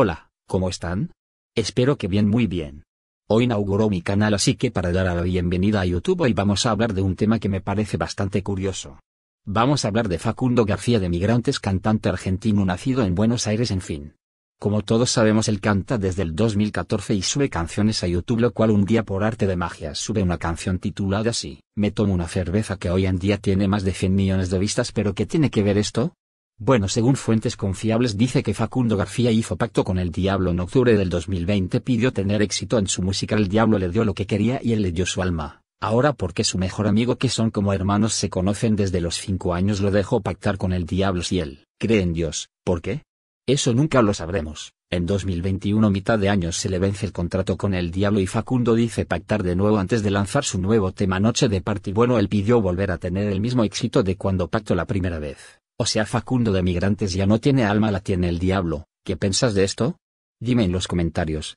Hola, ¿cómo están? Espero que bien muy bien. Hoy inauguró mi canal así que para dar la bienvenida a YouTube hoy vamos a hablar de un tema que me parece bastante curioso. Vamos a hablar de Facundo García de Migrantes cantante argentino nacido en Buenos Aires en fin. Como todos sabemos él canta desde el 2014 y sube canciones a YouTube lo cual un día por arte de magia sube una canción titulada así, Me tomo una cerveza que hoy en día tiene más de 100 millones de vistas pero ¿qué tiene que ver esto? Bueno según fuentes confiables dice que Facundo García hizo pacto con el diablo en octubre del 2020 pidió tener éxito en su música el diablo le dio lo que quería y él le dio su alma. Ahora porque su mejor amigo que son como hermanos se conocen desde los 5 años lo dejó pactar con el diablo si él cree en Dios, ¿por qué? Eso nunca lo sabremos. En 2021 mitad de año se le vence el contrato con el Diablo y Facundo dice pactar de nuevo antes de lanzar su nuevo tema Noche de Party. Bueno, él pidió volver a tener el mismo éxito de cuando pactó la primera vez. O sea, Facundo de Migrantes ya no tiene alma, la tiene el Diablo. ¿Qué piensas de esto? Dime en los comentarios.